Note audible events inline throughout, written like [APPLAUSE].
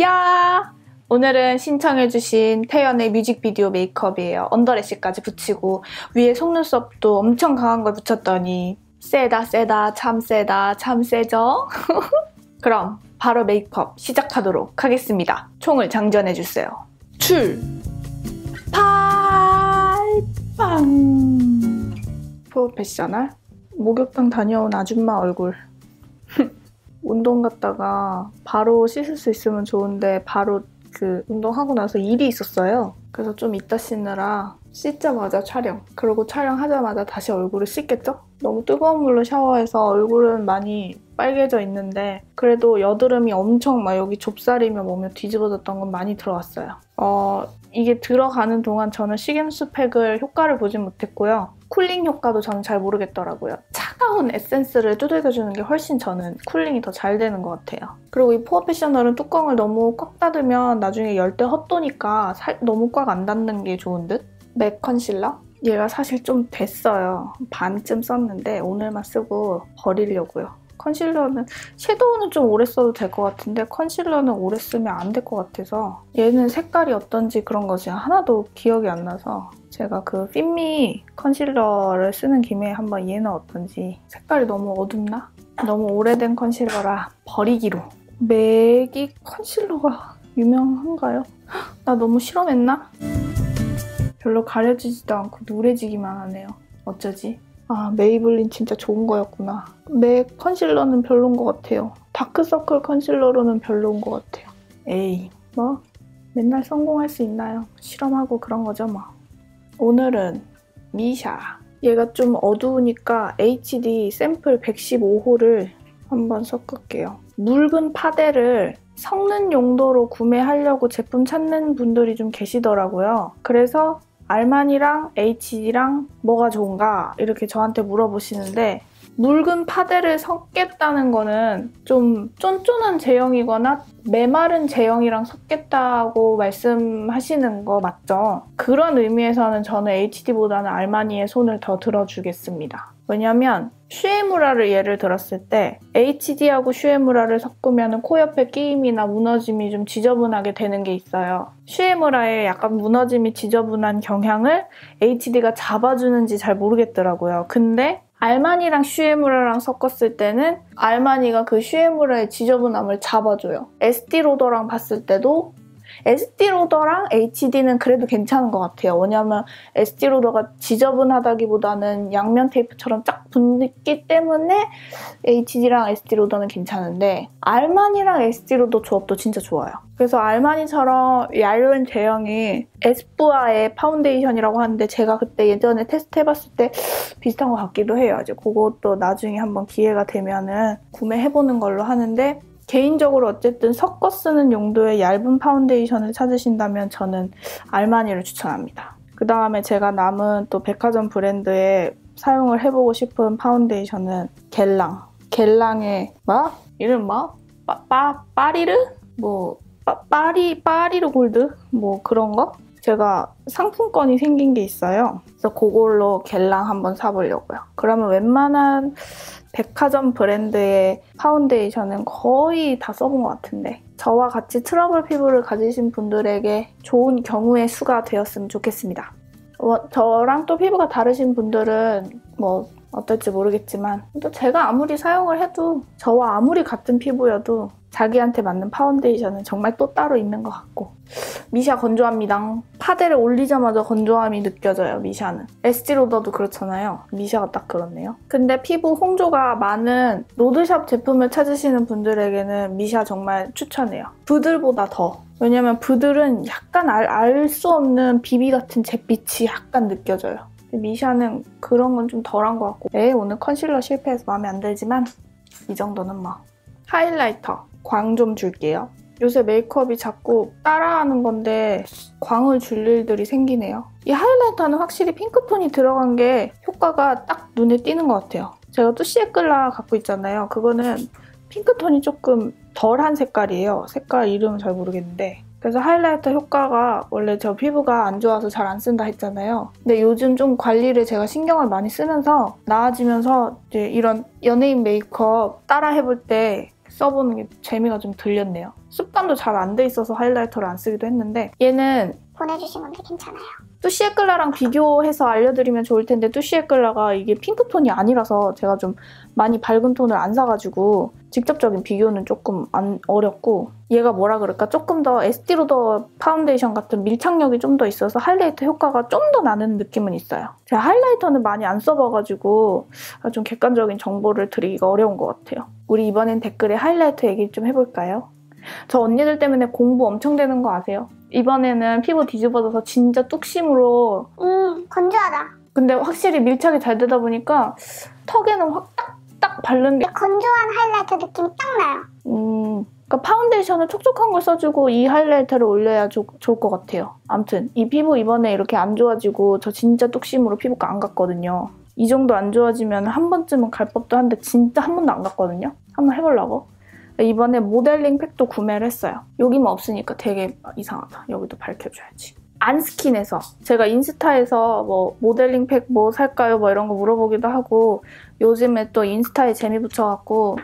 야! 오늘은 신청해주신 태연의 뮤직비디오 메이크업이에요. 언더래쉬까지 붙이고 위에 속눈썹도 엄청 강한 걸 붙였더니 세다 세다 참 세다 참 세죠? [LAUGHS] 그럼 바로 메이크업 시작하도록 하겠습니다. 총을 장전해주세요. 출! 팔빵! 프로페셔널? 목욕탕 다녀온 아줌마 얼굴. [LAUGHS] 운동 갔다가 바로 씻을 수 있으면 좋은데 바로 그 운동하고 나서 일이 있었어요. 그래서 좀 이따 씻느라 씻자마자 촬영. 그리고 촬영하자마자 다시 얼굴을 씻겠죠? 너무 뜨거운 물로 샤워해서 얼굴은 많이 빨개져 있는데 그래도 여드름이 엄청 막 여기 좁쌀이며 뭐며 뒤집어졌던 건 많이 들어갔어요. 어, 이게 들어가는 동안 저는 식염수팩을 효과를 보진 못했고요. cooling 효과도 저는 잘 모르겠더라고요. 차가운 에센스를 두들겨주는 게 훨씬 저는 cooling이 더 잘 되는 것 같아요. 그리고 이 POREfessional은 뚜껑을 너무 꽉 닫으면 나중에 열때 헛도니까 살, 너무 꽉 안 닫는 게 좋은 듯? 맥 컨실러? 얘가 사실 좀 됐어요. 반쯤 썼는데 오늘만 쓰고 버리려고요. 컨실러는 섀도우는 좀 오래 써도 될 것 같은데 컨실러는 오래 쓰면 안 될 것 같아서 얘는 색깔이 어떤지 그런 거지 하나도 기억이 안 나서 제가 그 Fit Me 컨실러를 쓰는 김에 한번 얘는 어떤지 색깔이 너무 어둡나? 너무 오래된 컨실러라 버리기로 맥이 컨실러가 유명한가요? 나 너무 실험했나? 별로 가려지지도 않고 누래지기만 하네요. 어쩌지? 아, 메이블린 진짜 좋은 거였구나. 맥 컨실러는 별론 것 같아요. 다크서클 컨실러로는 별론 것 같아요. 에이, 뭐 맨날 성공할 수 있나요? 실험하고 그런 거죠 뭐. 오늘은 미샤. 얘가 좀 어두우니까 HD 샘플 115호를 한번 섞을게요. 묽은 파데를 섞는 용도로 구매하려고 제품 찾는 분들이 좀 계시더라고요. 그래서 알만이랑 HD랑 뭐가 좋은가 이렇게 저한테 물어보시는데 묽은 파데를 섞겠다는 거는 좀 쫀쫀한 제형이거나 메마른 제형이랑 섞겠다고 말씀하시는 거 맞죠? 그런 의미에서는 저는 HD보다는 알마니의 손을 더 들어주겠습니다. 왜냐면 슈에무라를 예를 들었을 때 HD하고 슈에무라를 섞으면 코 옆에 끼임이나 무너짐이 좀 지저분하게 되는 게 있어요. 슈에무라의 약간 무너짐이 지저분한 경향을 HD가 잡아주는지 잘 모르겠더라고요. 근데 알마니랑 슈에무라랑 섞었을 때는 알마니가 그 슈에무라의 지저분함을 잡아줘요. 에스티로더랑 봤을 때도 에스티로더랑 HD는 그래도 괜찮은 것 같아요. 왜냐하면 에스티로더가 지저분하다기보다는 양면 테이프처럼 쫙 붙기 때문에 HD랑 에스티로더는 괜찮은데 알마니랑 에스티로더 조합도 진짜 좋아요. 그래서 알마니처럼 얇은 제형이 에스쁘아의 파운데이션이라고 하는데 제가 그때 예전에 테스트 해봤을 때 비슷한 것 같기도 해요. 이제 그것도 나중에 한번 기회가 되면은 구매해보는 걸로 하는데 개인적으로 어쨌든 섞어 쓰는 용도의 얇은 파운데이션을 찾으신다면 저는 알마니를 추천합니다. 그 다음에 제가 남은 또 백화점 브랜드에 사용을 해보고 싶은 파운데이션은 겔랑. 겔랑의 뭐? 이름 뭐? 빠, 빠, Parure? 뭐 빠, 파리, Parure Gold? 뭐 그런 거? 제가 상품권이 생긴 게 있어요. 그래서 그걸로 겔랑 한번 사보려고요. 그러면 웬만한 백화점 브랜드의 파운데이션은 거의 다 써본 것 같은데 저와 같이 트러블 피부를 가지신 분들에게 좋은 경우의 수가 되었으면 좋겠습니다. 어, 저랑 또 피부가 다르신 분들은 뭐 어떨지 모르겠지만 또 제가 아무리 사용을 해도 저와 아무리 같은 피부여도 자기한테 맞는 파운데이션은 정말 또 따로 있는 것 같고 미샤 건조합니다. 파데를 올리자마자 건조함이 느껴져요, 미샤는. 에스티 로더도 그렇잖아요. 미샤가 딱 그렇네요. 근데 피부 홍조가 많은 로드샵 제품을 찾으시는 분들에게는 미샤 정말 추천해요. 부들보다 더. 왜냐면 부들은 약간 알 수 없는 비비 같은 잿빛이 약간 느껴져요. 미샤는 그런 건 좀 덜한 것 같고 에이 오늘 컨실러 실패해서 마음에 안 들지만 이 정도는 뭐 하이라이터 광 좀 줄게요. 요새 메이크업이 자꾸 따라하는 건데 광을 줄 일들이 생기네요. 이 하이라이터는 확실히 핑크톤이 들어간 게 효과가 딱 눈에 띄는 것 같아요. 제가 뚜시에클라 갖고 있잖아요. 그거는 핑크톤이 조금 덜한 색깔이에요. 색깔 이름은 잘 모르겠는데 그래서 하이라이터 효과가 원래 저 피부가 안 좋아서 잘 안 쓴다 했잖아요. 근데 요즘 좀 관리를 제가 신경을 많이 쓰면서 나아지면서 이제 이런 연예인 메이크업 따라 해볼 때 써보는 게 재미가 좀 들렸네요. 습관도 잘 안 돼 있어서 하이라이터를 안 쓰기도 했는데 얘는 보내주신 건데 괜찮아요. Touche Éclat랑 비교해서 알려드리면 좋을 텐데 Touche Éclat가 이게 핑크톤이 아니라서 제가 좀 많이 밝은 톤을 안 사가지고 직접적인 비교는 조금 안 어렵고 얘가 뭐라 그럴까 조금 더 에스티로더 파운데이션 같은 밀착력이 좀 더 있어서 하이라이터 효과가 좀 더 나는 느낌은 있어요. 제가 하이라이터는 많이 안 써봐가지고 좀 객관적인 정보를 드리기가 어려운 것 같아요. 우리 이번엔 댓글에 하이라이터 얘기 좀 해볼까요? 저 언니들 때문에 공부 엄청 되는 거 아세요? 이번에는 피부 뒤집어져서 진짜 뚝심으로 음, 건조하다. 근데 확실히 밀착이 잘 되다 보니까 턱에는 확 딱 딱 바른 게 건조한 하이라이터 느낌이 딱 나요. 음, 그러니까 파운데이션을 촉촉한 걸 써주고 이 하이라이터를 올려야 조, 좋을 것 같아요. 아무튼 이 피부 이번에 이렇게 안 좋아지고 저 진짜 뚝심으로 피부과 안 갔거든요. 이 정도 안 좋아지면 한 번쯤은 갈 법도 한데 진짜 한 번도 안 갔거든요. 한번 해보려고. 이번에 모델링 팩도 구매를 했어요. 여기만 없으니까 되게 이상하다. 여기도 밝혀줘야지. 안스킨에서 제가 인스타에서 뭐 모델링 팩 뭐 살까요? 뭐 이런 거 물어보기도 하고 요즘에 또 인스타에 재미 붙여갖고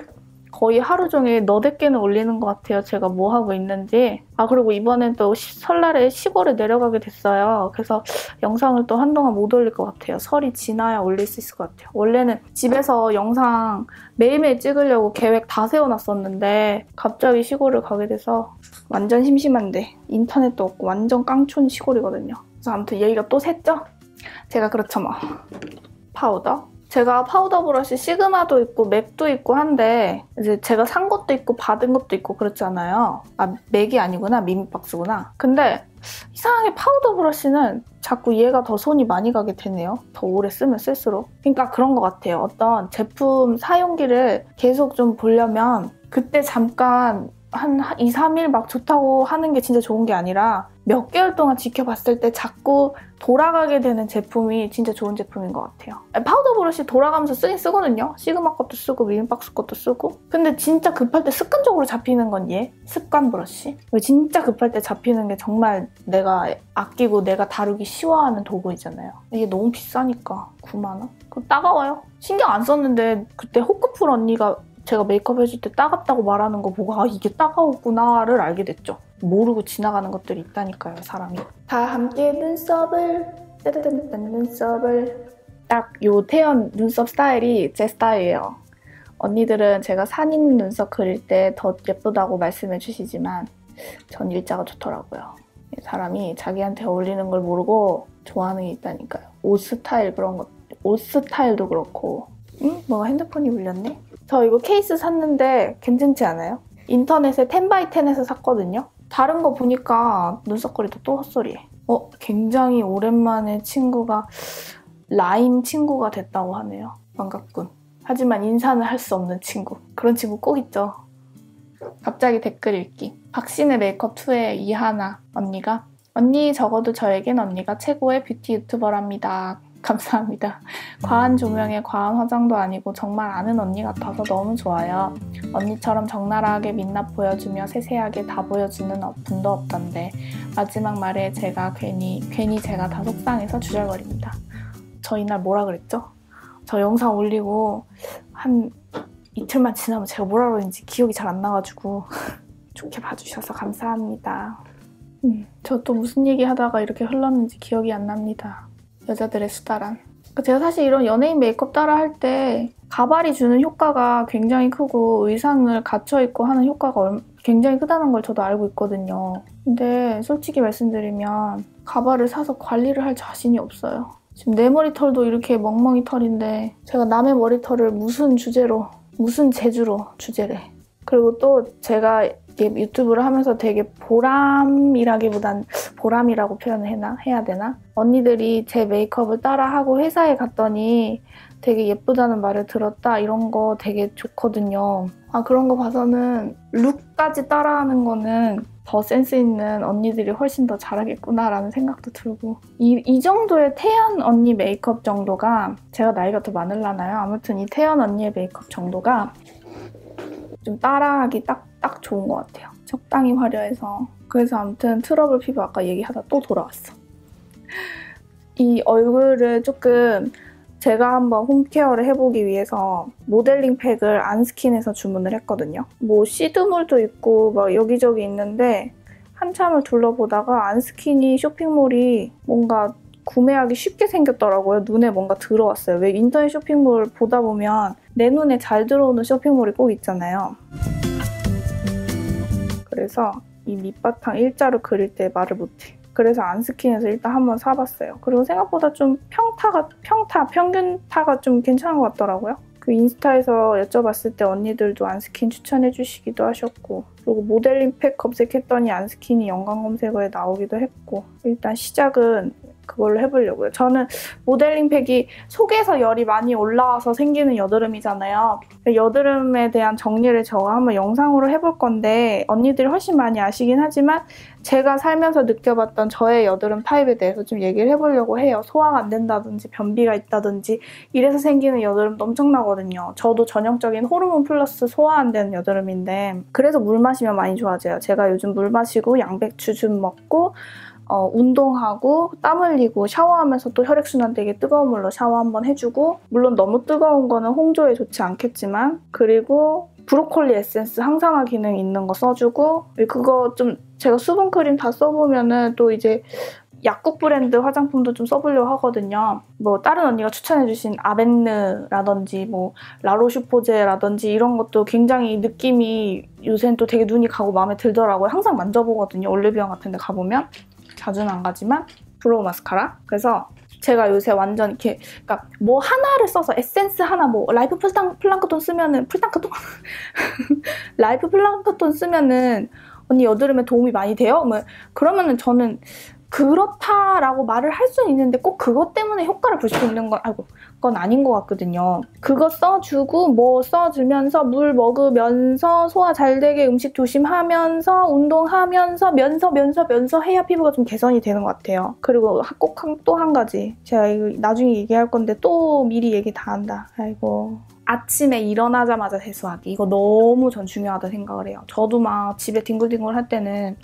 거의 하루 종일 너댓 개는 올리는 것 같아요. 제가 뭐 하고 있는지. 아 그리고 이번엔 또 시, 설날에 시골에 내려가게 됐어요. 그래서 영상을 또 한동안 못 올릴 것 같아요. 설이 지나야 올릴 수 있을 것 같아요. 원래는 집에서 영상 매일매일 찍으려고 계획 다 세워놨었는데 갑자기 시골을 가게 돼서 완전 심심한데 인터넷도 없고 완전 깡촌 시골이거든요. 그래서 아무튼 얘기가 또 샜죠? 제가 그렇죠 뭐. 파우더, 제가 파우더 브러쉬 시그마도 있고 맥도 있고 한데 이제 제가 산 것도 있고 받은 것도 있고 그렇잖아요. 아 맥이 아니구나 미미박스구나. 근데 이상하게 파우더 브러쉬는 자꾸 얘가 더 손이 많이 가게 되네요. 더 오래 쓰면 쓸수록. 그러니까 그런 것 같아요. 어떤 제품 사용기를 계속 좀 보려면 그때 잠깐 한 2, 3일 막 좋다고 하는 게 진짜 좋은 게 아니라 몇 개월 동안 지켜봤을 때 자꾸 돌아가게 되는 제품이 진짜 좋은 제품인 것 같아요. 파우더 브러쉬 돌아가면서 쓰긴 쓰거든요. 시그마 것도 쓰고 미미박스 것도 쓰고. 근데 진짜 급할 때 습관적으로 잡히는 건 얘. 습관 브러쉬. 왜 진짜 급할 때 잡히는 게 정말 내가 아끼고 내가 다루기 쉬워하는 도구이잖아요. 이게 너무 비싸니까 9만 원? 그럼 따가워요. 신경 안 썼는데 그때 호크풀 언니가 제가 메이크업 해줄 때 따갑다고 말하는 거 보고 아 이게 따가웠구나를 알게 됐죠. 모르고 지나가는 것들이 있다니까요, 사람이. 다 함께 눈썹을 따다단 눈썹을 딱 요 태연 눈썹 스타일이 제 스타일이에요. 언니들은 제가 산인 눈썹 그릴 때 더 예쁘다고 말씀해 주시지만 전 일자가 좋더라고요. 사람이 자기한테 어울리는 걸 모르고 좋아하는 게 있다니까요. 옷 스타일 그런 것, 옷 스타일도 그렇고. 응? 뭐가 핸드폰이 울렸네? 저 이거 케이스 샀는데 괜찮지 않아요? 인터넷에 10x10에서 샀거든요. 다른 거 보니까 눈썹거리도 또 헛소리해. 어, 굉장히 오랜만에 친구가 라임 친구가 됐다고 하네요. 반갑군. 하지만 인사는 할 수 없는 친구. 그런 친구 꼭 있죠. 갑자기 댓글 읽기. 박신의 메이크업 2의 이하나 언니가 언니 적어도 저에겐 언니가 최고의 뷰티 유튜버랍니다. 감사합니다. 과한 조명에 과한 화장도 아니고 정말 아는 언니 같아서 너무 좋아요. 언니처럼 적나라하게 민낯 보여주며 세세하게 다 보여주는 분도 없던데 마지막 말에 제가 괜히 괜히 제가 다 속상해서 주절거립니다. 저 이날 뭐라 그랬죠? 저 영상 올리고 한 이틀만 지나면 제가 뭐라 그랬는지 기억이 잘 안 나가지고 [LAUGHS] 좋게 봐주셔서 감사합니다. 음, 저또 무슨 얘기 하다가 이렇게 흘렀는지 기억이 안 납니다. 여자들의 수다란. 그러니까 제가 사실 이런 연예인 메이크업 따라 할 때 가발이 주는 효과가 굉장히 크고 의상을 갖춰 입고 하는 효과가 굉장히 크다는 걸 저도 알고 있거든요. 근데 솔직히 말씀드리면 가발을 사서 관리를 할 자신이 없어요. 지금 내 머리털도 이렇게 멍멍이 털인데 제가 남의 머리털을 무슨 주제로 무슨 재주로 주제래. 그리고 또 제가 유튜브를 하면서 되게 보람이라기보단 보람이라고 표현을 해나, 해야 되나? 언니들이 제 메이크업을 따라하고 회사에 갔더니 되게 예쁘다는 말을 들었다 이런 거 되게 좋거든요. 아 그런 거 봐서는 룩까지 따라하는 거는 더 센스 있는 언니들이 훨씬 더 잘하겠구나라는 생각도 들고 이, 이 정도의 태연 언니 메이크업 정도가 제가 나이가 더 많을라나요? 아무튼 이 태연 언니의 메이크업 정도가 좀 따라하기 딱, 딱 좋은 것 같아요. 적당히 화려해서. 그래서 아무튼 트러블 피부 아까 얘기하다 또 돌아왔어. [LAUGHS] 이 얼굴을 조금 제가 한번 홈케어를 해보기 위해서 모델링 팩을 안스킨에서 주문을 했거든요. 뭐 시드물도 있고 막 여기저기 있는데 한참을 둘러보다가 안스킨이 쇼핑몰이 뭔가 구매하기 쉽게 생겼더라고요. 눈에 뭔가 들어왔어요. 왜 인터넷 쇼핑몰 보다 보면 내 눈에 잘 들어오는 쇼핑몰이 꼭 있잖아요. 그래서 이 밑바탕 일자로 그릴 때 말을 못해. 그래서 안스킨에서 일단 한번 사봤어요. 그리고 생각보다 좀 평타가 평타 평균타가 좀 괜찮은 것 같더라고요. 그 인스타에서 여쭤봤을 때 언니들도 안스킨 추천해 주시기도 하셨고 그리고 모델링 팩 검색했더니 안스킨이 연관 검색어에 나오기도 했고 일단 시작은 그걸로 해보려고요. 저는 모델링 팩이 속에서 열이 많이 올라와서 생기는 여드름이잖아요. 여드름에 대한 정리를 제가 한번 영상으로 해볼 건데 언니들이 훨씬 많이 아시긴 하지만 제가 살면서 느껴봤던 저의 여드름 타입에 대해서 좀 얘기를 해보려고 해요. 소화가 안 된다든지 변비가 있다든지 이래서 생기는 여드름도 엄청나거든요. 저도 전형적인 호르몬 플러스 소화 안 되는 여드름인데 그래서 물 마시면 많이 좋아져요. 제가 요즘 물 마시고 양배추 즙 먹고 어, 운동하고 땀 흘리고 샤워하면서 또 혈액순환 되게 뜨거운 물로 샤워 한번 해주고 물론 너무 뜨거운 거는 홍조에 좋지 않겠지만 그리고 브로콜리 에센스 항산화 기능 있는 거 써주고 그거 좀 제가 수분 크림 다 써보면은 또 이제 약국 브랜드 화장품도 좀 써보려고 하거든요. 뭐 다른 언니가 추천해주신 아벤느라든지 뭐 라로슈포제라든지 이런 것도 굉장히 느낌이 요새는 또 되게 눈이 가고 마음에 들더라고요. 항상 만져보거든요. 올리브영 같은 데 가보면. 자주는 안 가지만 brow 마스카라. 그래서 제가 요새 완전 이렇게 그러니까 뭐 하나를 써서 에센스 하나 뭐 라이프 플랑, 플랑크톤 쓰면은 플랑크톤 [LAUGHS] 라이프 플랑크톤 쓰면은 언니 여드름에 도움이 많이 돼요? 뭐 그러면은 저는 그렇다라고 말을 할 수는 있는데 꼭 그것 때문에 효과를 볼 수 있는 건 아이고 건 아닌 것 같거든요. 그거 써주고 뭐 써주면서 물 먹으면서 소화 잘 되게 음식 조심하면서 운동하면서 면서 면서 면서 해야 피부가 좀 개선이 되는 것 같아요. 그리고 꼭 또 한 가지 제가 나중에 얘기할 건데 또 미리 얘기 다 한다. 아이고 아침에 일어나자마자 세수하기 이거 너무 전 중요하다 생각을 해요. 저도 막 집에 뒹굴뒹굴 할 때는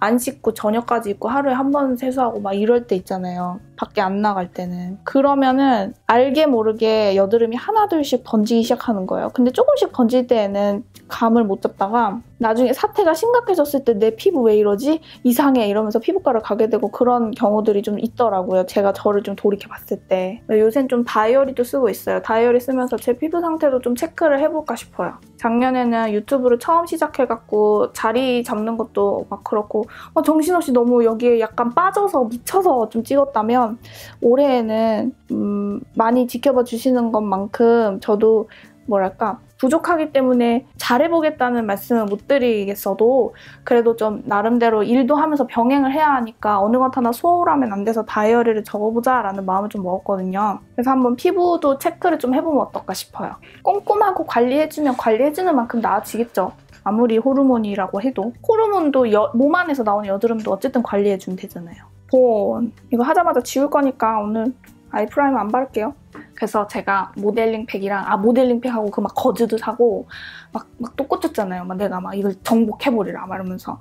안 씻고 저녁까지 입고 하루에 한 번 세수하고 막 이럴 때 있잖아요. 밖에 안 나갈 때는. 그러면은 알게 모르게 여드름이 하나둘씩 번지기 시작하는 거예요. 근데 조금씩 번질 때에는 감을 못 잡다가 나중에 사태가 심각해졌을 때 내 피부 왜 이러지? 이상해 이러면서 피부과를 가게 되고 그런 경우들이 좀 있더라고요. 제가 저를 좀 돌이켜 봤을 때. 요새는 좀 다이어리도 쓰고 있어요. 다이어리 쓰면서 제 피부 상태도 좀 체크를 해볼까 싶어요. 작년에는 유튜브를 처음 시작해갖고 자리 잡는 것도 막 그렇고 어, 정신없이 너무 여기에 약간 빠져서 미쳐서 좀 찍었다면 올해에는 음, 많이 지켜봐 주시는 것만큼 저도 뭐랄까 부족하기 때문에 잘해보겠다는 말씀을 못 드리겠어도 그래도 좀 나름대로 일도 하면서 병행을 해야 하니까 어느 것 하나 소홀하면 안 돼서 다이어리를 적어보자 라는 마음을 좀 먹었거든요. 그래서 한번 피부도 체크를 좀 해보면 어떨까 싶어요. 꼼꼼하고 관리해주면 관리해주는 만큼 나아지겠죠. 아무리 호르몬이라고 해도 호르몬도 여, 몸 안에서 나오는 여드름도 어쨌든 관리해주면 되잖아요. 본 이거 하자마자 지울 거니까 오늘 eye primer 안 바를게요. 그래서 제가 모델링 팩이랑 아 모델링 팩하고 그 막 거즈도 사고 막 막 또 꽂혔잖아요. 막 내가 막 이걸 정복해버리리라 막 이러면서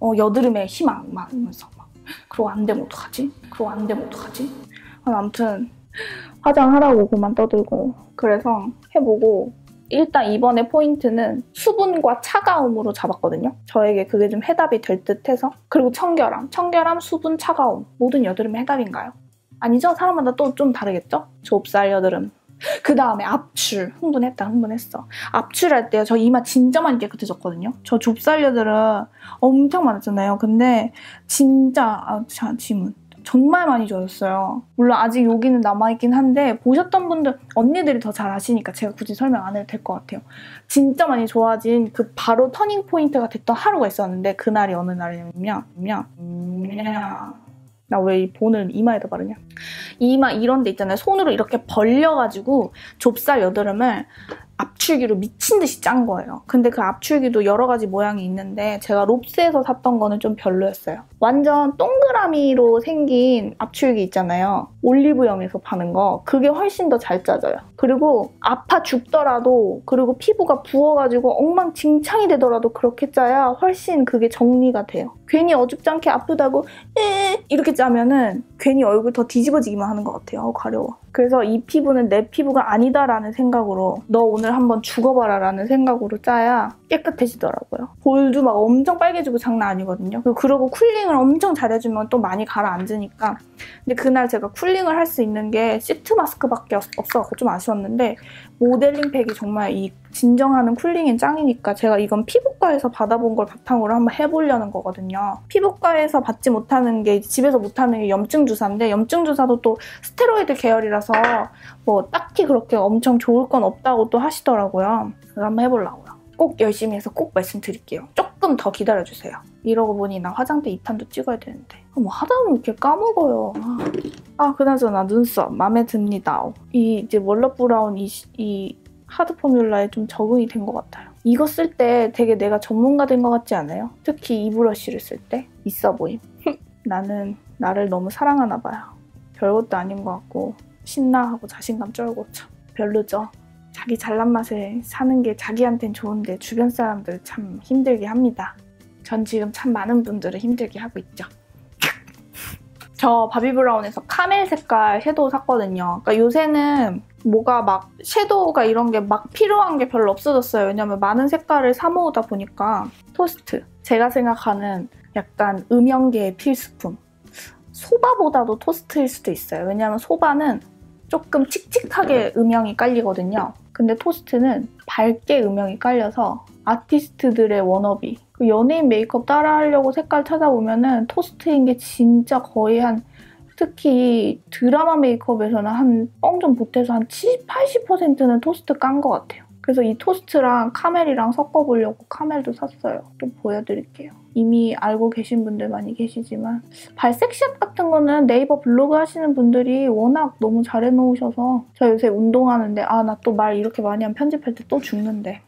어 여드름의 희망 막 이러면서 막 그러고 안 되면 어떡하지? 그러고 안 되면 어떡하지? 아무튼 화장하라고 그만 떠들고 그래서 해보고 일단 이번에 포인트는 수분과 차가움으로 잡았거든요. 저에게 그게 좀 해답이 될 듯해서 그리고 청결함, 청결함, 수분, 차가움 모든 여드름의 해답인가요? 아니죠? 사람마다 또 좀 다르겠죠? 좁쌀 여드름. 그 다음에 압출. 흥분했다, 흥분했어. 압출할 때요. 저 이마 진짜 많이 깨끗해졌거든요. 저 좁쌀 여드름 엄청 많았잖아요. 근데 진짜, 아, 자, 지문. 정말 많이 져졌어요. 물론 아직 여기는 남아있긴 한데 보셨던 분들 언니들이 더 잘 아시니까 제가 굳이 설명 안 해도 될 것 같아요. 진짜 많이 좋아진 그 바로 터닝 포인트가 됐던 하루가 있었는데 그날이 어느 날이냐면요. 음, 나 왜 이 본을 이마에다 바르냐? 이마 이런 데 있잖아요. 손으로 이렇게 벌려가지고 좁쌀 여드름을 압출기로 미친 듯이 짠 거예요. 근데 그 압출기도 여러 가지 모양이 있는데 제가 롭스에서 샀던 거는 좀 별로였어요. 완전 동그라미로 생긴 압출기 있잖아요. 올리브영에서 파는 거. 그게 훨씬 더 잘 짜져요. 그리고 아파 죽더라도 그리고 피부가 부어가지고 엉망진창이 되더라도 그렇게 짜야 훨씬 그게 정리가 돼요. 괜히 어줍잖게 아프다고 에 이렇게 짜면은 괜히 얼굴 더 뒤집어지기만 하는 것 같아요. 어, 가려워. 그래서 이 피부는 내 피부가 아니다라는 생각으로 너 오늘 한번 죽어봐라 라는 생각으로 짜야 깨끗해지더라고요. 볼도 막 엄청 빨개지고 장난 아니거든요. 그러고 cooling을 엄청 잘해주면 또 많이 가라앉으니까 근데 그날 제가 cooling을 할 수 있는 게 시트 마스크밖에 없어서 좀 아쉬웠는데 모델링 팩이 정말 이 진정하는 cooling이 짱이니까 제가 이건 피부과에서 받아본 걸 바탕으로 한번 해보려는 거거든요. 피부과에서 받지 못하는 게 집에서 못하는 게 염증 주사인데 염증 주사도 또 스테로이드 계열이라서 뭐 딱히 그렇게 엄청 좋을 건 없다고 또 하시더라고요. 그래서 한번 해보려고요. 꼭 열심히 해서 꼭 말씀드릴게요. 조금 더 기다려주세요. 이러고 보니 나 화장대 2탄도 찍어야 되는데 뭐 하다 보면 이렇게 까먹어요. 아, 아 그나저나 눈썹 마음에 듭니다. 이 이제 월러 브라운 이, 이 하드 포뮬라에 좀 적응이 된 것 같아요. 이거 쓸 때 되게 내가 전문가 된 것 같지 않아요? 특히 이 브러쉬를 쓸 때 있어 보임. [LAUGHS] 나는 나를 너무 사랑하나 봐요. 별것도 아닌 것 같고 신나 하고 자신감 쩔고 참 별로죠. 자기 잘난 맛에 사는 게 자기한텐 좋은데 주변 사람들 참 힘들게 합니다. 전 지금 참 많은 분들을 힘들게 하고 있죠. 저 바비브라운에서 카멜 색깔 섀도우 샀거든요. 그러니까 요새는 뭐가 막 섀도우가 이런 게 막 필요한 게 별로 없어졌어요. 왜냐면 많은 색깔을 사 모으다 보니까 토스트. 제가 생각하는 약간 음영계의 필수품. 소바보다도 토스트일 수도 있어요. 왜냐면 소바는 조금 칙칙하게 음영이 깔리거든요. 근데 토스트는 밝게 음영이 깔려서 아티스트들의 워너비 그 연예인 메이크업 따라하려고 색깔 찾아보면은 토스트인 게 진짜 거의 한 특히 드라마 메이크업에서는 한 뻥 좀 보태서 한 70, 80%는 토스트 깐 것 같아요. 그래서 이 토스트랑 카멜이랑 섞어보려고 카멜도 샀어요. 또 보여드릴게요. 이미 알고 계신 분들 많이 계시지만 발색샷 같은 거는 네이버 블로그 하시는 분들이 워낙 너무 잘 해놓으셔서 저 요새 운동하는데 아 나 또 말 이렇게 많이 하면 편집할 때 또 죽는데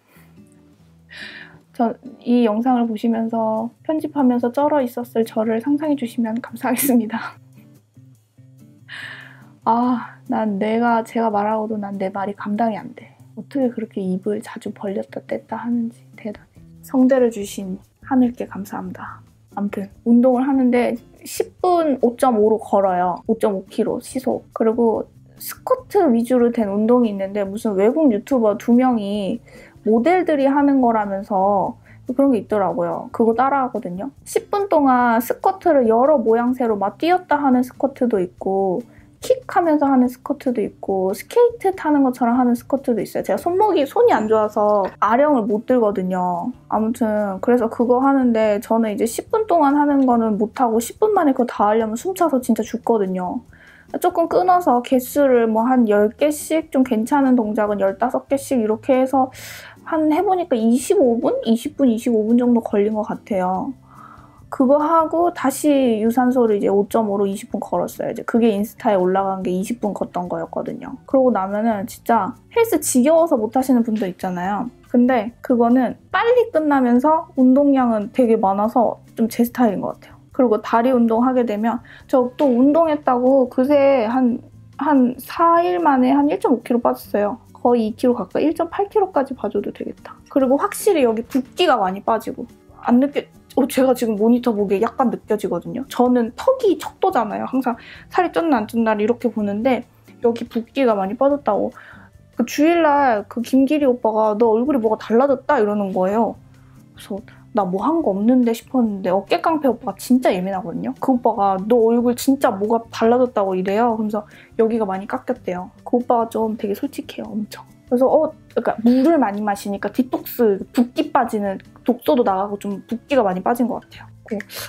저 이 영상을 보시면서 편집하면서 쩔어 있었을 저를 상상해 주시면 감사하겠습니다. [LAUGHS] 아, 난 내가 제가 말하고도 난 내 말이 감당이 안 돼. 어떻게 그렇게 입을 자주 벌렸다 뗐다 하는지 대단해. 성대를 주신 하늘께 감사합니다. 아무튼 운동을 하는데 10분 5.5로 걸어요. 5.5km 시속. 그리고 스쿼트 위주로 된 운동이 있는데 무슨 외국 유튜버 두 명이 모델들이 하는 거라면서 그런 게 있더라고요. 그거 따라하거든요. 10분 동안 스쿼트를 여러 모양새로 막 뛰었다 하는 스쿼트도 있고 킥하면서 하는 스쿼트도 있고 스케이트 타는 것처럼 하는 스쿼트도 있어요. 제가 손목이 손이 안 좋아서 아령을 못 들거든요. 아무튼 그래서 그거 하는데 저는 이제 10분 동안 하는 거는 못 하고 10분 만에 그거 다 하려면 숨차서 진짜 죽거든요. 조금 끊어서 개수를 뭐 한 10개씩 좀 괜찮은 동작은 15개씩 이렇게 해서 한 해보니까 25분? 20분, 25분 정도 걸린 것 같아요. 그거 하고 다시 유산소를 이제 5.5로 20분 걸었어요. 이제 그게 인스타에 올라간 게 20분 걷던 거였거든요. 그러고 나면은 진짜 헬스 지겨워서 못 하시는 분들 있잖아요. 근데 그거는 빨리 끝나면서 운동량은 되게 많아서 좀 제 스타일인 것 같아요. 그리고 다리 운동 하게 되면 저 또 운동했다고 그새 한, 한 4일 만에 한 1.5kg 빠졌어요. 거의 2kg 가까이 1.8kg까지 봐줘도 되겠다. 그리고 확실히 여기 붓기가 많이 빠지고 안 느껴 어, 제가 지금 모니터 보기에 약간 느껴지거든요. 저는 턱이 척도잖아요. 항상 살이 쪘나 안 쪘나 이렇게 보는데 여기 붓기가 많이 빠졌다고. 그 주일날 그 김기리 오빠가 너 얼굴이 뭐가 달라졌다 이러는 거예요. 그래서 나 뭐 한 거 없는데 싶었는데 어깨 깡패 오빠가 진짜 예민하거든요. 그 오빠가 너 얼굴 진짜 뭐가 달라졌다고 이래요. 그래서 여기가 많이 깎였대요. 그 오빠가 좀 되게 솔직해요. 엄청. 그래서 어, 그러니까 물을 많이 마시니까 디톡스 붓기 빠지는 독소도 나가고 좀 붓기가 많이 빠진 것 같아요.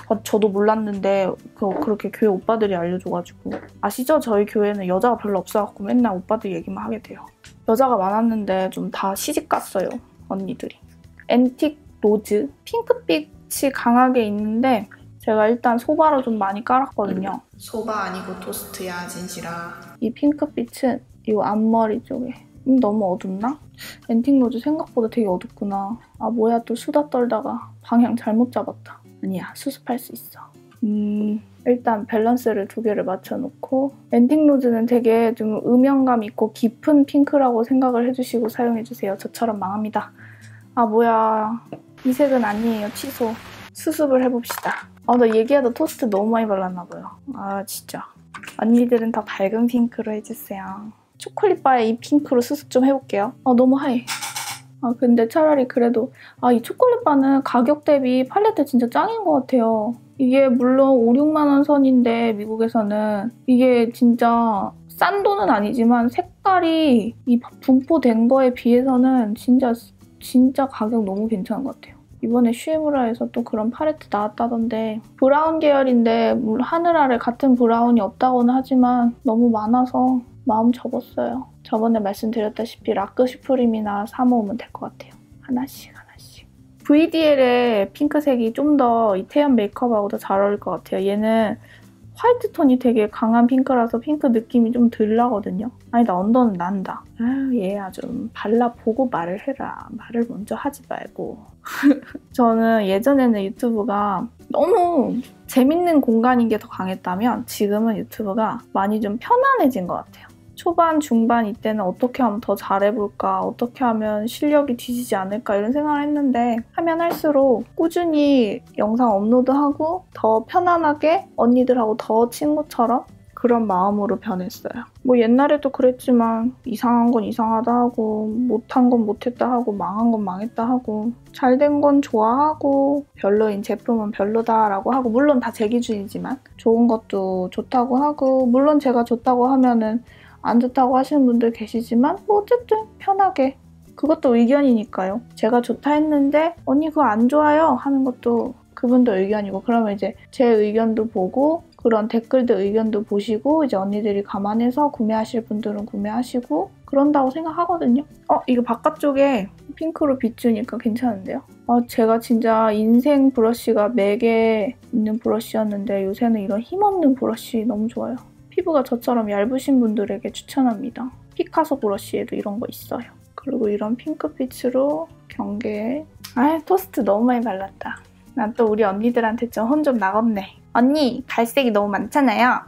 어, 저도 몰랐는데 그, 그렇게 교회 오빠들이 알려줘가지고 아시죠? 저희 교회는 여자가 별로 없어갖고 맨날 오빠들 얘기만 하게 돼요. 여자가 많았는데 좀 다 시집 갔어요 언니들이. 앤틱 로즈 핑크빛이 강하게 있는데 제가 일단 소바로 좀 많이 깔았거든요. 소바 아니고 토스트야 진실아. 이 핑크빛은 이 앞머리 쪽에 음, 너무 어둡나? 앤틱 로즈 생각보다 되게 어둡구나. 아 뭐야 또 수다 떨다가 방향 잘못 잡았다. 아니야 수습할 수 있어. 음 일단 밸런스를 두 개를 맞춰놓고 앤틱 로즈는 되게 좀 음영감 있고 깊은 핑크라고 생각을 해주시고 사용해주세요. 저처럼 망합니다. 아 뭐야 이 색은 아니에요 취소. 수습을 해봅시다. 아, 나 얘기하다 토스트 너무 많이 발랐나 봐요. 아, 진짜. 언니들은 더 밝은 핑크로 해주세요. 초콜릿 바에 이 핑크로 수습 좀 해볼게요. 아, 너무 하얘. 아, 근데 차라리 그래도, 아, 이 초콜릿 바는 가격 대비 팔레트 진짜 짱인 것 같아요. 이게 물론 5, 6만 원 선인데, 미국에서는. 이게 진짜 싼 돈은 아니지만 색깔이 이 분포된 거에 비해서는 진짜, 진짜 가격 너무 괜찮은 것 같아요. 이번에 슈에무라에서 또 그런 팔레트 나왔다던데 브라운 계열인데 하늘 아래 같은 브라운이 없다고는 하지만 너무 많아서 마음 접었어요. 저번에 말씀드렸다시피 라크 슈프림이나 사 모으면 될 것 같아요. 하나씩 하나씩. VDL의 핑크색이 좀 더 이태원 메이크업하고 더 잘 어울릴 것 같아요. 얘는 화이트 톤이 되게 강한 핑크라서 핑크 느낌이 좀 덜 나거든요. 아니 나 언더는 난다. 아유 얘야 좀 발라보고 말을 해라. 말을 먼저 하지 말고. [LAUGHS] 저는 예전에는 유튜브가 너무 재밌는 공간인 게 더 강했다면 지금은 유튜브가 많이 좀 편안해진 것 같아요. 초반, 중반 이때는 어떻게 하면 더 잘해볼까, 어떻게 하면 실력이 뒤지지 않을까 이런 생각을 했는데 하면 할수록 꾸준히 영상 업로드하고 더 편안하게 언니들하고 더 친구처럼 그런 마음으로 변했어요. 뭐 옛날에도 그랬지만 이상한 건 이상하다 하고 못한 건 못했다 하고 망한 건 망했다 하고 잘 된 건 좋아하고 별로인 제품은 별로다라고 하고 물론 다 제 기준이지만 좋은 것도 좋다고 하고 물론 제가 좋다고 하면은 안 좋다고 하시는 분들 계시지만 뭐 어쨌든 편하게 그것도 의견이니까요. 제가 좋다 했는데 언니 그거 안 좋아요 하는 것도 그분도 의견이고 그러면 이제 제 의견도 보고 그런 댓글들 의견도 보시고 이제 언니들이 감안해서 구매하실 분들은 구매하시고 그런다고 생각하거든요. 어 이거 바깥쪽에 핑크로 비추니까 괜찮은데요? 아 제가 진짜 인생 브러쉬가 4개 있는 브러쉬였는데 요새는 이런 힘없는 브러쉬 너무 좋아요. 피부가 저처럼 얇으신 분들에게 추천합니다. 피카소 브러쉬에도 이런 거 있어요. 그리고 이런 핑크빛으로 경계 아 토스트 너무 많이 발랐다. 난 또 우리 언니들한테 좀혼좀 나갔네. 언니 갈색이 너무 많잖아요.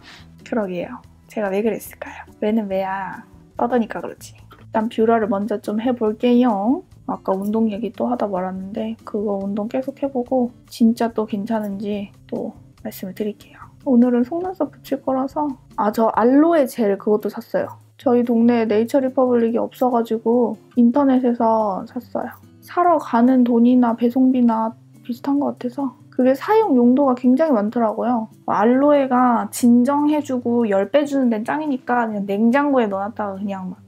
그러게요. 제가 왜 그랬을까요? 왜는 왜야. 떠드니까 그렇지. 일단 뷰러를 먼저 좀 해볼게요. 아까 운동 얘기 또 하다 말았는데 그거 운동 계속 해보고 진짜 또 괜찮은지 또 말씀을 드릴게요. 오늘은 속눈썹 붙일 거라서 아 저 알로에 젤 그것도 샀어요. 저희 동네에 네이처 리퍼블릭이 없어가지고 인터넷에서 샀어요. 사러 가는 돈이나 배송비나 비슷한 것 같아서 그게 사용 용도가 굉장히 많더라고요. 알로에가 진정해주고 식혀 주는 데는 짱이니까 그냥 냉장고에 넣어놨다가 그냥 막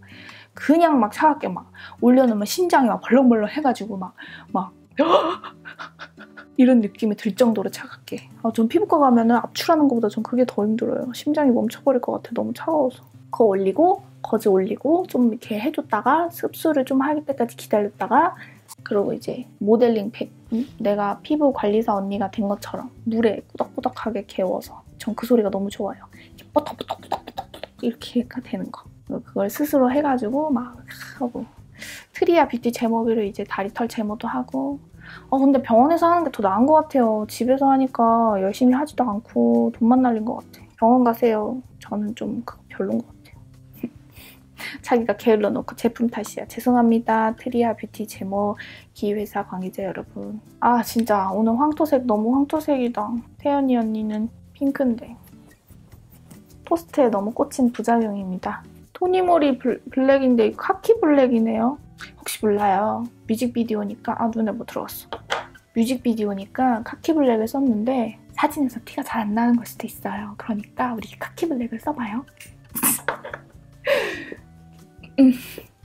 그냥 막 차갑게 막 올려놓으면 심장이 막 벌렁벌렁 해가지고 막 막 [GASPS] 이런 느낌이 들 정도로 차갑게. 아, 전 피부과 가면은 압출하는 것보다 전 그게 더 힘들어요. 심장이 멈춰버릴 것 같아. 너무 차가워서. 그거 올리고 거즈 올리고 좀 이렇게 해줬다가 습수를 좀 하기 때까지 기다렸다가 그리고 이제 모델링 팩 내가 피부 관리사 언니가 된 것처럼 물에 꾸덕꾸덕하게 개워서 전 그 소리가 너무 좋아요. 뽀덕뽀덕뽀덕뽀덕 이렇게가 되는 거. 그걸 스스로 해가지고 막 하고 트리아 뷰티 제모기로 이제 다리털 제모도 하고 어 근데 병원에서 하는 게 더 나은 것 같아요. 집에서 하니까 열심히 하지도 않고 돈만 날린 것 같아. 병원 가세요. 저는 좀 그거 별론 것 같아요. [LAUGHS] 자기가 게을러 놓고 제품 탓이야. 죄송합니다. 트리아 뷰티 제모기 회사 관계자 여러분. 아 진짜 오늘 황토색 너무 황토색이다. 태연이 언니는 핑크인데. 토스트에 너무 꽂힌 부작용입니다. 토니모리 블랙인데 카키 블랙이네요. 혹시 몰라요. 뮤직비디오니까 아 눈에 뭐 들어갔어. 뮤직비디오니까 카키 블랙을 썼는데 사진에서 티가 잘 안 나는 걸 수도 있어요. 그러니까 우리 카키 블랙을 써봐요. 음,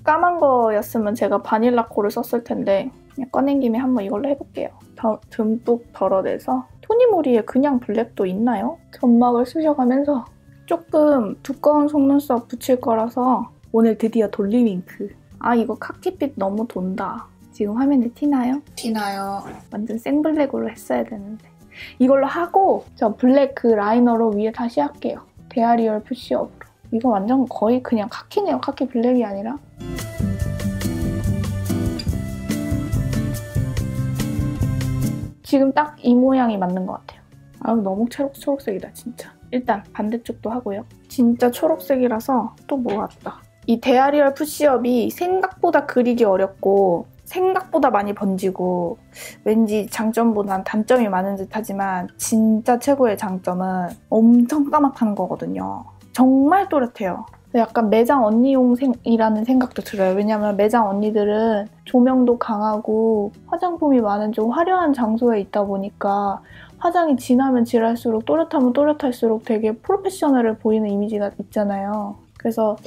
까만 거였으면 제가 바닐라코를 썼을 텐데 그냥 꺼낸 김에 한번 이걸로 해볼게요. 더, 듬뿍 덜어내서 토니모리에 그냥 블랙도 있나요? 점막을 쑤셔가면서 조금 두꺼운 속눈썹 붙일 거라서 오늘 드디어 돌리윙크 아 이거 카키빛 너무 돈다. 지금 화면에 티나요? 티나요. 완전 생블랙으로 했어야 되는데. 이걸로 하고 저 블랙 그 라이너로 위에 다시 할게요. They're Real Push-up으로. 이거 완전 거의 그냥 카키네요. 카키 블랙이 아니라. 지금 딱 이 모양이 맞는 것 같아요. 아 너무 초록, 초록색이다 진짜. 일단 반대쪽도 하고요. 진짜 초록색이라서 또뭐 같다. 이 데아리얼 푸시업이 생각보다 그리기 어렵고 생각보다 많이 번지고 왠지 장점보단 단점이 많은 듯 하지만 진짜 최고의 장점은 엄청 까맣다는 거거든요. 정말 또렷해요. 약간 매장 언니용이라는 생각도 들어요. 왜냐면 매장 언니들은 조명도 강하고 화장품이 많은 좀 화려한 장소에 있다 보니까 화장이 진하면 진할수록 또렷하면 또렷할수록 되게 프로페셔널해 보이는 이미지가 있잖아요. 그래서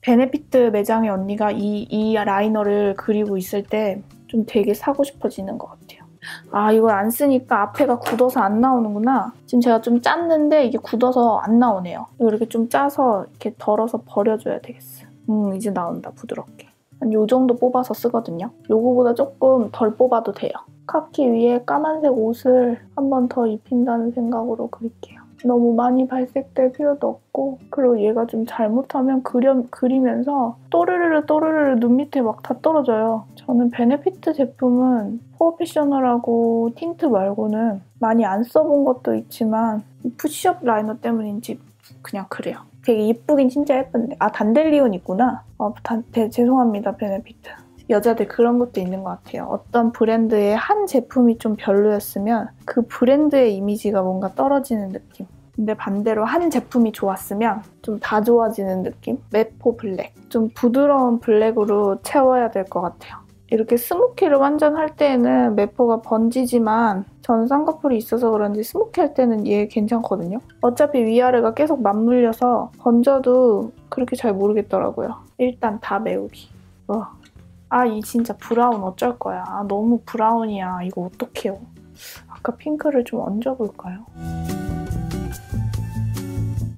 베네피트 매장의 언니가 이, 이 라이너를 그리고 있을 때 좀 되게 사고 싶어지는 것 같아요. 아 이걸 안 쓰니까 앞에가 굳어서 안 나오는구나. 지금 제가 좀 짰는데 이게 굳어서 안 나오네요. 이렇게 좀 짜서 이렇게 덜어서 버려줘야 되겠어. 음 이제 나온다 부드럽게. 한 요 정도 뽑아서 쓰거든요. 요거보다 조금 덜 뽑아도 돼요. 카키 위에 까만색 옷을 한 번 더 입힌다는 생각으로 그릴게요. 너무 많이 발색될 필요도 없고 그리고 얘가 좀 잘못하면 그려, 그리면서 또르르르 또르르르 눈 밑에 막 다 떨어져요. 저는 베네피트 제품은 Porefessional하고 틴트 말고는 많이 안 써본 것도 있지만 푸시업 라이너 때문인지 그냥 그래요. 되게 예쁘긴 진짜 예쁜데 아 Dandelion 있구나. 어, 단, 대, 죄송합니다 베네피트. 여자들 그런 것도 있는 것 같아요. 어떤 브랜드의 한 제품이 좀 별로였으면 그 브랜드의 이미지가 뭔가 떨어지는 느낌. 근데 반대로 한 제품이 좋았으면 좀 다 좋아지는 느낌? 메포 블랙. 좀 부드러운 블랙으로 채워야 될 것 같아요. 이렇게 스모키를 완전 할 때에는 메포가 번지지만 전 쌍꺼풀이 있어서 그런지 스모키 할 때는 얘 괜찮거든요. 어차피 위아래가 계속 맞물려서 번져도 그렇게 잘 모르겠더라고요. 일단 다 메우기. 와. 아, 이 진짜 브라운 어쩔 거야. 아, 너무 브라운이야. 이거 어떡해요. 아까 핑크를 좀 얹어볼까요?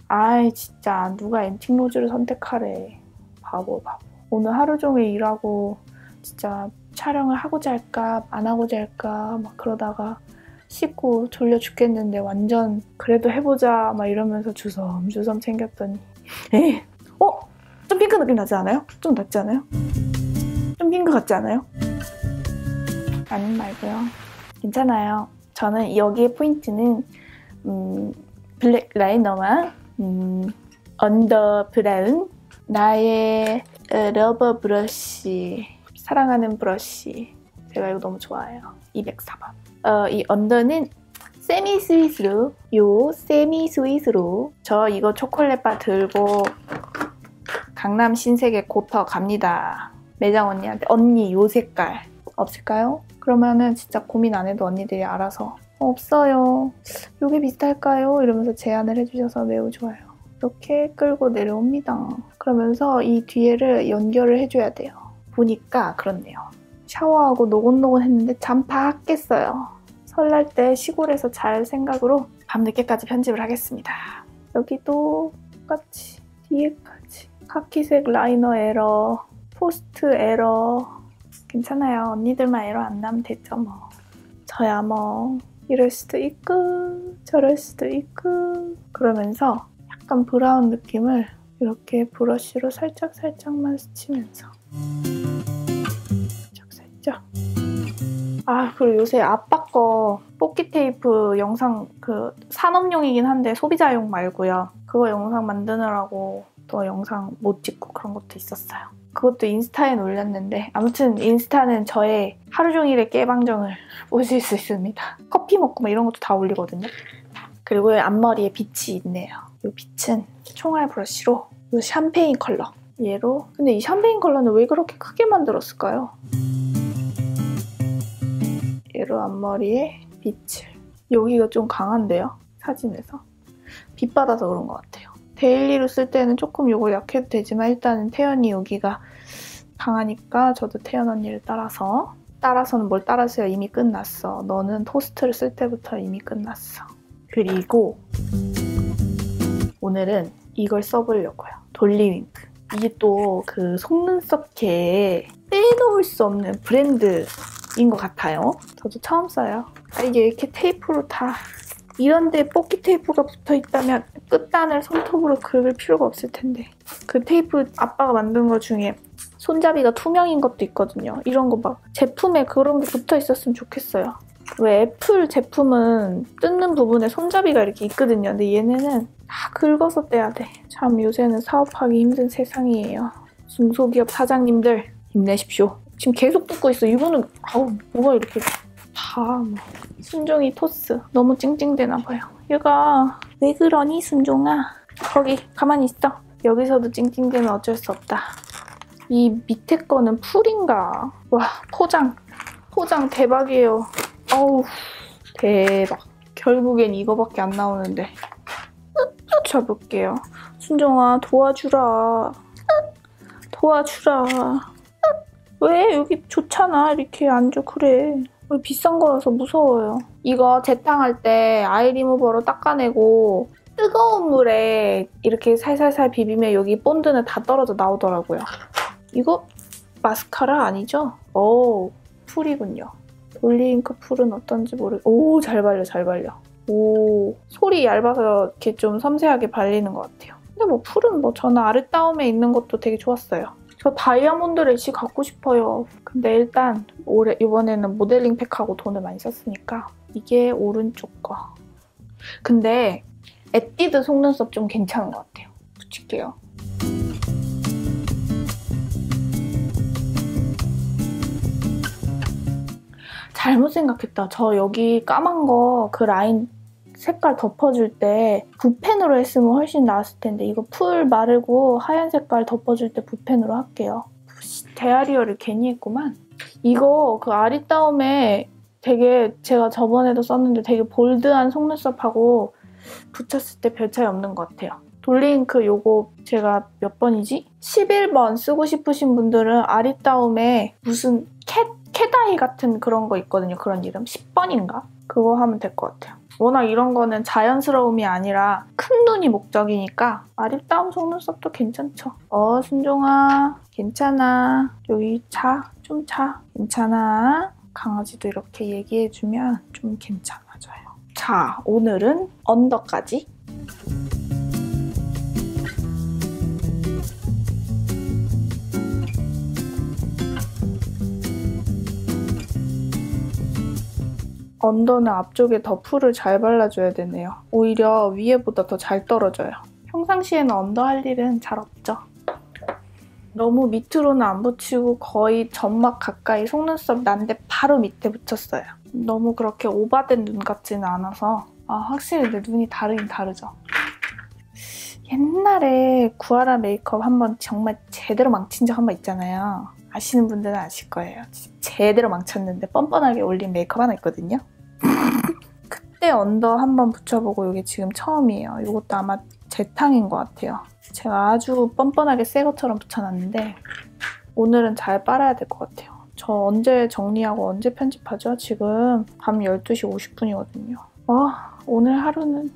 아이, 진짜. 누가 antique rose를 선택하래. 바보, 바보. 오늘 하루 종일 일하고 진짜 촬영을 하고 잘까, 안 하고 잘까, 막 그러다가 씻고 졸려 죽겠는데 완전 그래도 해보자, 막 이러면서 주섬주섬 챙겼더니. 에이, [LAUGHS] 어? 좀 핑크 느낌 나지 않아요? 좀 낫지 않아요? 좀 핑크 같지 않아요? 아님 말고요. 괜찮아요. 저는 여기의 포인트는 음, 블랙 라이너와 음, under 브라운 나의 lover 브러쉬 사랑하는 브러쉬 제가 이거 너무 좋아해요. 204번 어, 이 under는 Semi Sweet으로 요 Semi Sweet으로 저 이거 초콜릿바 들고 강남 신세계 고터 갑니다. 매장 언니한테 언니 요 색깔 없을까요? 그러면은 진짜 고민 안 해도 언니들이 알아서 어, 없어요. 요게 비슷할까요? 이러면서 제안을 해주셔서 매우 좋아요. 이렇게 끌고 내려옵니다. 그러면서 이 뒤에를 연결을 해줘야 돼요. 보니까 그렇네요. 샤워하고 노곤노곤 했는데 잠다 깼어요. 설날 때 시골에서 잘 생각으로 밤늦게까지 편집을 하겠습니다. 여기도 똑같이 뒤에까지 카키색 라이너 에러 포스트 에러 괜찮아요. 언니들만 에러 안 나면 됐죠 뭐. 저야 뭐 이럴 수도 있고 저럴 수도 있고. 그러면서 약간 브라운 느낌을 이렇게 브러쉬로 살짝 살짝만 스치면서. 살짝 살짝 아 그리고 요새 아빠 거 뽑기 테이프 영상 그 산업용이긴 한데 소비자용 말고요. 그거 영상 만드느라고 또 영상 못 찍고 그런 것도 있었어요 그것도 인스타에 올렸는데 아무튼 인스타는 저의 하루 종일의 깨방정을 [LAUGHS] 보실 수 있습니다. 커피 먹고 막 이런 것도 다 올리거든요. 그리고 앞머리에 빛이 있네요. 이 빛은 총알 브러쉬로 이 샴페인 컬러 얘로 근데 이 샴페인 컬러는 왜 그렇게 크게 만들었을까요? 얘로 앞머리에 빛을 여기가 좀 강한데요? 사진에서 빛 받아서 그런 것 같아요. daily로 쓸 때는 조금 이걸 약해도 되지만 일단은 태연이 여기가 강하니까 저도 태연 언니를 따라서 따라서는 뭘 따라서요 이미 끝났어. 너는 토스트를 쓸 때부터 이미 끝났어. 그리고 오늘은 이걸 써보려고요. 돌리윙크. 이게 또 그 속눈썹계에 빼놓을 수 없는 브랜드인 것 같아요. 저도 처음 써요. 아, 이게 이렇게 테이프로 다 이런데 뽑기 테이프가 붙어 있다면 끝단을 손톱으로 긁을 필요가 없을 텐데 그 테이프 아빠가 만든 것 중에 손잡이가 투명인 것도 있거든요. 이런 거 막 제품에 그런 게 붙어 있었으면 좋겠어요. 왜 애플 제품은 뜯는 부분에 손잡이가 이렇게 있거든요. 근데 얘네는 다 긁어서 떼야 돼. 참 요새는 사업하기 힘든 세상이에요. 중소기업 사장님들 힘내십시오. 지금 계속 뜯고 있어. 이거는 아우 뭐가 이렇게 다 뭐. 순종이 토스 너무 찡찡대나 봐요. 얘가 왜 그러니 순종아? 거기 가만히 있어. 여기서도 찡찡대면 어쩔 수 없다. 이 밑에 거는 풀인가? 와 포장 포장 대박이에요. 어우 대박. 결국엔 이거밖에 안 나오는데 쫓아볼게요. 순정아 도와주라. 도와주라. 왜 여기 좋잖아 이렇게 안줘 그래. 왜 비싼 거라서 무서워요. 이거 재탕할 때 아이 리무버로 닦아내고 뜨거운 물에 이렇게 살살살 비비면 여기 본드는 다 떨어져 나오더라고요. 이거 마스카라 아니죠? 오 풀이군요. 돌리잉크 풀은 어떤지 모르. 오 잘 발려 잘 발려. 오 솔이 얇아서 이렇게 좀 섬세하게 발리는 것 같아요. 근데 뭐 풀은 뭐 저는 아르따움에 있는 것도 되게 좋았어요. 저 다이아몬드 lash 갖고 싶어요. 근데 일단 올해 이번에는 모델링 팩하고 돈을 많이 썼으니까 이게 오른쪽 거. 근데 에뛰드 속눈썹 좀 괜찮은 것 같아요. 붙일게요. 잘못 생각했다. 저 여기 까만 거 그 라인 색깔 덮어줄 때 붓펜으로 했으면 훨씬 나았을 텐데 이거 풀 마르고 하얀 색깔 덮어줄 때 붓펜으로 할게요. 데아리어를 괜히 했구만. 이거 그 아리따움에 되게 제가 저번에도 썼는데 되게 볼드한 속눈썹하고 붙였을 때 별 차이 없는 것 같아요. 돌리잉크 요거 제가 몇 번이지? 11번 쓰고 싶으신 분들은 아리따움에 무슨 캣, 캣아이 같은 그런 거 있거든요. 그런 이름. 10번인가? 그거 하면 될 것 같아요. 워낙 이런 거는 자연스러움이 아니라 큰 눈이 목적이니까 아리따움 속눈썹도 괜찮죠. 어, 순종아. 괜찮아. 여기 자. 좀 자. 괜찮아. 강아지도 이렇게 얘기해주면 좀 괜찮아져요. 자, 오늘은 언더까지. 언더는 앞쪽에 더 풀을 잘 발라줘야 되네요. 오히려 위에보다 더 잘 떨어져요. 평상시에는 언더 할 일은 잘 없죠. 너무 밑으로는 안 붙이고 거의 점막 가까이 속눈썹 난데 바로 밑에 붙였어요. 너무 그렇게 오바된 눈 같지는 않아서 아, 확실히 내 눈이 다르긴 다르죠. 옛날에 구하라 메이크업 한번 정말 제대로 망친 적 한 번 있잖아요. 아시는 분들은 아실 거예요. 제대로 망쳤는데 뻔뻔하게 올린 메이크업 하나 있거든요. [LAUGHS] 그때 언더 한번 붙여보고 이게 지금 처음이에요. 이것도 아마 재탕인 것 같아요. 제가 아주 뻔뻔하게 새 것처럼 붙여놨는데 오늘은 잘 빨아야 될 것 같아요. 저 언제 정리하고 언제 편집하죠? 지금 밤 12시 50분이거든요. 아, 오늘 하루는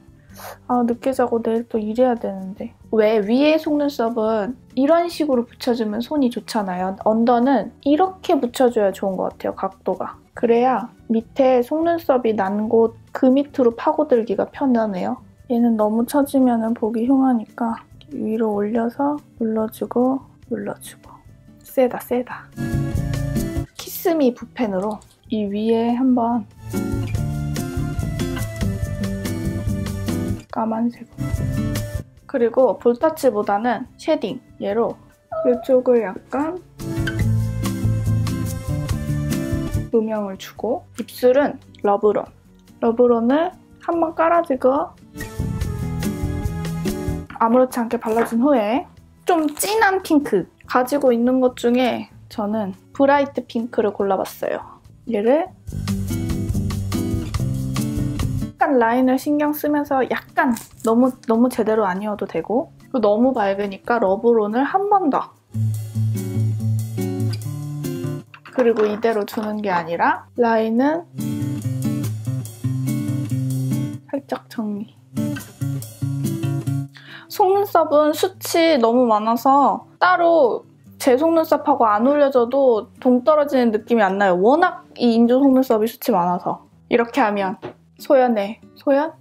아, 늦게 자고 내일 또 일해야 되는데. 왜 위에 속눈썹은 이런 식으로 붙여주면 손이 좋잖아요. 언더는 이렇게 붙여줘야 좋은 것 같아요, 각도가. 그래야 밑에 속눈썹이 난 곳 그 밑으로 파고들기가 편하네요. 얘는 너무 처지면 보기 흉하니까 위로 올려서 눌러주고 눌러주고 세다 세다. Kiss Me 붓펜으로 이 위에 한번 까만색으로 그리고 볼터치보다는 shading 얘로. 이쪽을 약간 음영을 주고 입술은 러브론 러브론을 한 번 깔아주고 아무렇지 않게 발라준 후에 좀 진한 핑크 가지고 있는 것 중에 저는 브라이트 핑크를 골라봤어요. 얘를 약간 라인을 신경 쓰면서 약간 너무 너무 제대로 아니어도 되고 너무 밝으니까 러브론을 한 번 더. 그리고 이대로 두는 게 아니라 라인은 살짝 정리. 속눈썹은 숱이 너무 많아서 따로 제 속눈썹하고 안 올려줘도 동떨어지는 느낌이 안 나요. 워낙 이 인조 속눈썹이 숱이 많아서. 이렇게 하면 소연의 소연?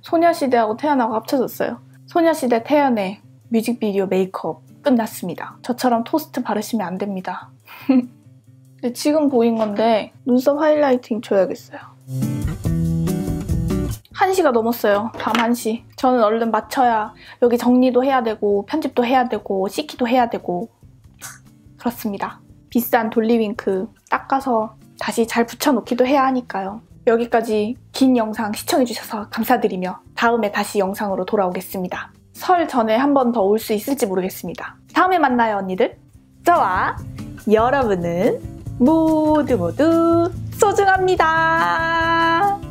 소녀시대하고 태연하고 합쳐졌어요. 소녀시대 태연의 뮤직비디오 메이크업 끝났습니다. 저처럼 토스트 바르시면 안 됩니다. [LAUGHS] 지금 보인 건데 눈썹 하이라이팅 줘야겠어요. 1시가 넘었어요. 밤 1시. 저는 얼른 맞춰야 여기 정리도 해야 되고 편집도 해야 되고 씻기도 해야 되고 그렇습니다. 비싼 돌리윙크 닦아서 다시 잘 붙여놓기도 해야 하니까요. 여기까지 긴 영상 시청해주셔서 감사드리며 다음에 다시 영상으로 돌아오겠습니다. 설 전에 한 번 더 올 수 있을지 모르겠습니다. 다음에 만나요, 언니들. 저와 여러분은 모두 모두 소중합니다.